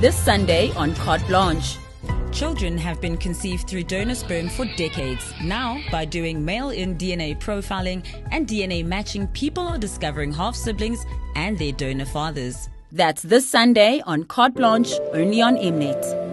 This Sunday on Carte Blanche. Children have been conceived through donor sperm for decades. Now, by doing mail in DNA profiling and DNA matching, people are discovering half siblings and their donor fathers. That's this Sunday on Carte Blanche, only on Mnet.